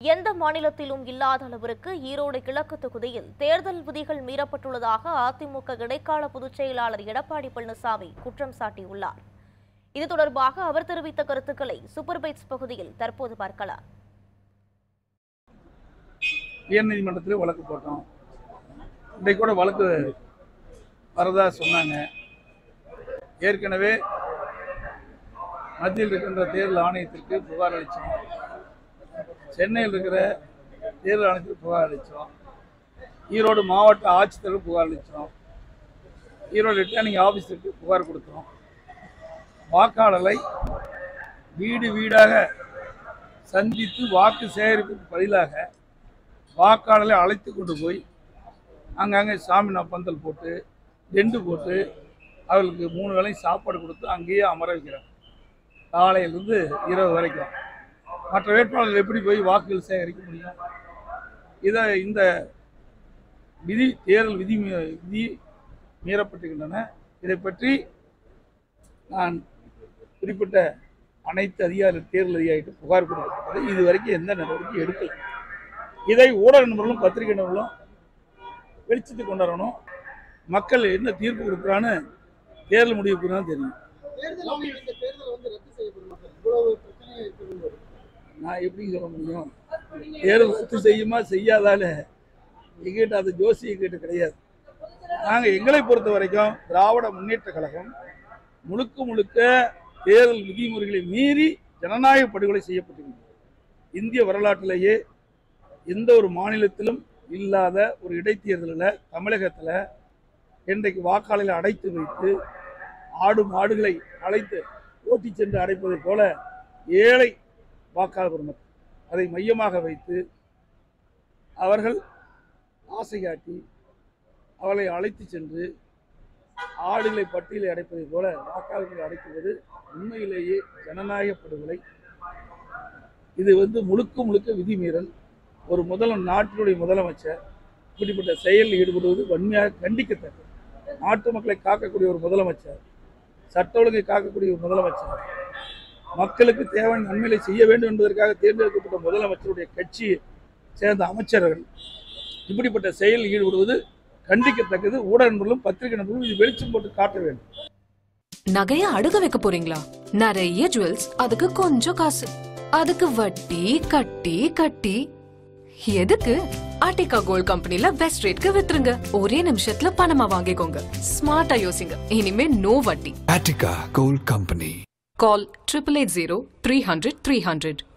எந்த மாநிலத்திலும் இல்லாத அளவிற்கு ஈரோடு கிழக்கு தொகுதியில் தேர்தல் விதிகள் மீறப்பட்டுள்ளதாக அதிமுக இடைக்கால பொதுச் செயலாளர் எடப்பாடி பழனிசாமி குற்றம் சாட்டியுள்ளார். இது தொடர்பாக அவர் தெரிவித்த கருத்துக்களை சூப்பர் பைட்ஸ் பகுதியில் தற்போது பார்க்கலாம். உயர்நீதிமன்றத்தில் வழக்கு போட்டோம். இன்றைக்கு கூட வழக்கு வரதா சொன்னாங்க. ஏற்கனவே மத்தியில் இருக்கின்ற தேர்தல் ஆணையத்திற்கு புகார் அளிச்சோம். சென்னையில் இருக்கிற தேர்தல் ஆணையத்துக்கு புகார் அளித்தோம். ஈரோடு மாவட்ட ஆட்சித்தலைவர் புகார் அளித்தோம். ஈரோடு ரிட்டர்னிங் ஆஃபீஸருக்கு புகார் கொடுத்தோம். வாக்காளரை வீடு வீடாக சந்தித்து வாக்கு சேகரிப்புக்கு பதிலாக வாக்காளரை அழைத்து கொண்டு போய் அங்கங்கே சாமி பந்தல் போட்டு டெண்டு போட்டு அவர்களுக்கு மூணு வேளையும் சாப்பாடு கொடுத்து அங்கேயே அமர வைக்கிறாங்க காலையிலிருந்து இரவு வரைக்கும். மற்ற வேட்பாளர்கள் எப்படி போய் வாக்குகள் சேகரிக்க முடியும்? இதை இந்த விதி தேர்தல் விதி விதி மீறப்பட்டுகின்றன இதை பற்றி நான் குறிப்பிட்ட அனைத்து அதிகாரி தேர்தல் அதிகாரிகிட்ட புகார் கொடுக்கப்பட்டது இது வரைக்கும் எந்த நடவடிக்கையும் எடுக்கல. இதை ஊடக நண்பர்களும் பத்திரிகை நண்பர்களும் வெளிச்சத்துக்கு கொண்டாடணும் மக்கள் என்ன தீர்ப்பு கொடுக்குறான்னு தேர்தல் முடிவுக்கு தான் தெரியும் தேர்தல் ஆணையம் இந்த தேர்தல் வந்து ரத்து செய்யப்படுமா சார்? இவ்வளவு பிரச்சனை இருக்கிறது நான் எப்படி சொல்ல முடியும்? தேர்தல் ரத்து செய்யுமா செய்யாதால எங்கிட்ட அது ஜோசி எங்கிட்ட கிடையாது. நாங்கள் எங்களை பொறுத்த வரைக்கும் திராவிட முன்னேற்ற கழகம் முழுக்க முழுக்க தேர்தல் விதிமுறைகளை மீறி ஜனநாயக படுகொலை செய்யப்பட்டிருக்கிறது. இந்திய வரலாற்றிலேயே எந்த ஒரு மாநிலத்திலும் இல்லாத ஒரு இடைத்தேர்தலில் தமிழகத்தில் இன்றைக்கு வாக்காளர்களை அடைத்து வைத்து ஆடு மாடுகளை அழைத்து ஓட்டி சென்று அடைப்பதைப் போல ஏழை வாக்காளர் அதை மையமாக வைத்து அவர்கள் ஆசை காட்டி அவளை அழைத்து சென்று ஆடுகளை பட்டியலை அடைப்பதை போல வாக்காளர்களை அடைக்குவது உண்மையிலேயே ஜனநாயக படுகொலை. இது வந்து முழுக்க முழுக்க விதிமீறல். ஒரு முதல நாட்டினுடைய முதலமைச்சர் இப்படிப்பட்ட செயலில் ஈடுபடுவது வன்மையாக கண்டிக்கத்தக்கது. நாட்டு மக்களை காக்கக்கூடிய ஒரு முதலமைச்சர் சட்ட ஒழுங்கை காக்கக்கூடிய ஒரு முதலமைச்சர் மக்களுக்கு தேவையான நன்மைகளை செய்ய வேண்டும் என்பதற்காக தேர்ந்தெடுக்கப்பட்ட முதலமைச்சருடைய கட்சியை சேர்ந்த அமைச்சர்கள். இப்படிப்பட்ட செயலில் ஈடுபடுவது கண்டிக்கத்தக்கது. ஊடக நண்பர்களும் பத்திரிகை நண்பர்களும் இது வெளிச்சம் போட்டு காட்ட வேண்டும். நகைய அடுக வைக்க போறீங்களா? நிறைய ஜுவல்ஸ் அதுக்கு கொஞ்சம் காசு. அதுக்கு வட்டி கட்டி கட்டி. எதுக்கு? ஆர்டிகா கோல்ட் கம்பெனில பெஸ்ட் ரேட்க்கு வித்துருங்க. ஒரே நிமிஷத்துல பணமா வாங்கிக்கோங்க. ஸ்மார்ட்டா யோசிங்க. இனிமே நோ வட்டி. Attica Gold Company. Call 880 300 300.